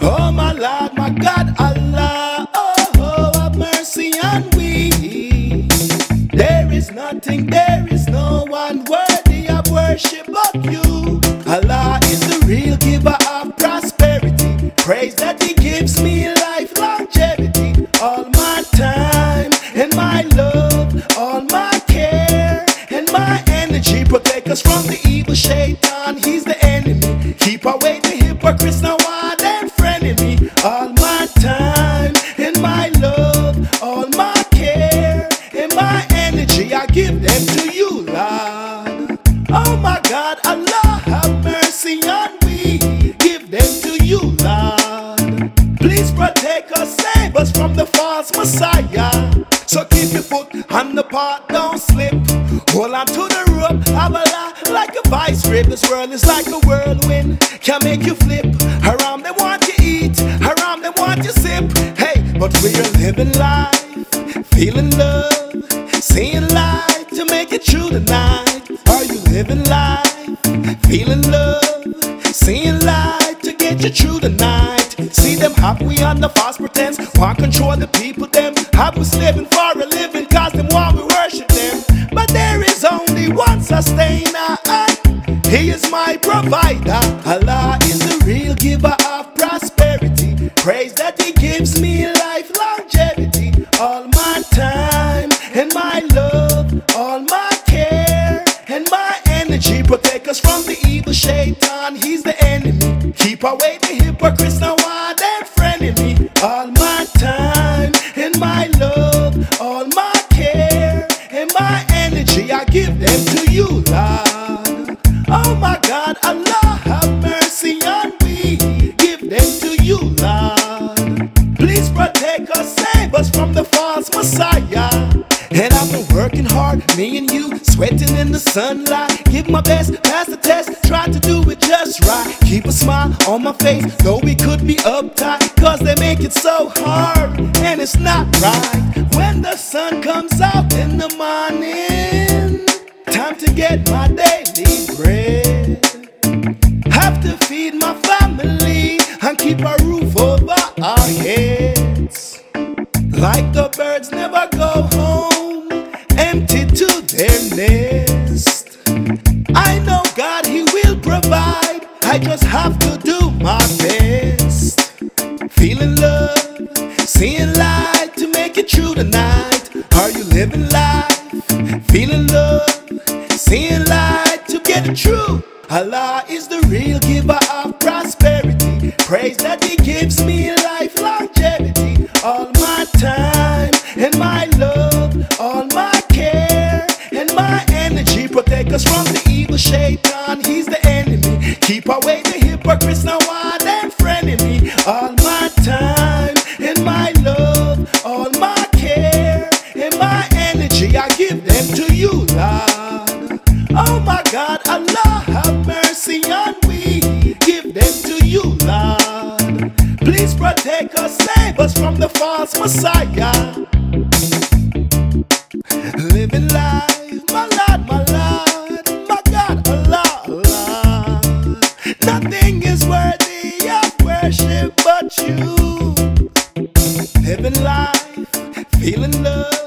Oh my Lord, my God, Allah, oh, oh have mercy on we. There is nothing, there is no one worthy of worship but you. Allah is the real giver of prosperity. Praise that He gives me life longevity. All my time and my love, all my care and my energy. Protect us from the evil shaitan, he's the enemy. Keep away the hypocrites, now foot on the pot, don't slip. Hold on to the rope, have a lot like a vice grip. This world is like a whirlwind, can make you flip. Around they want you eat, around they want you sip. Hey, but we're living life, feeling love, seeing light to make it through the night. Are you living life, feeling love, seeing light to get you through the night? See them we on the false pretense, want control the people them. Have we slaving for a provider. Allah is the real giver of prosperity. Praise that he gives me life longevity. All my time and my love, all my care and my energy. Protect us from the evil shaitan, he's the enemy. Keep away the hypocrites, now one and frenemy. All my time and my love, all my care and my energy, I give them to you, Lord. Oh my Allah have mercy on we. Give them to you, Lord. Please protect us, save us from the false Messiah. And I've been working hard, me and you, sweating in the sunlight. Give my best, pass the test, try to do it just right. Keep a smile on my face, though we could be uptight, cause they make it so hard, and it's not right. When the sun comes out in the morning, time to get my birds never go home, empty to their nest. I know God, He will provide. I just have to do my best. Feeling love, seeing light to make it through the night. Are you living life? Feeling love, seeing light to get it through. Allah is the real giver of prosperity. Praise that He gives me the evil shaitan, he's the enemy. Keep away the hypocrites, now one and frenemy. All my time and my love, all my care and my energy, I give them to you, Lord. Oh my God, Allah have mercy on we. Give them to you, Lord. Please protect us, save us from the false Messiah. Living life, my Lord, my Lord, life, feeling love.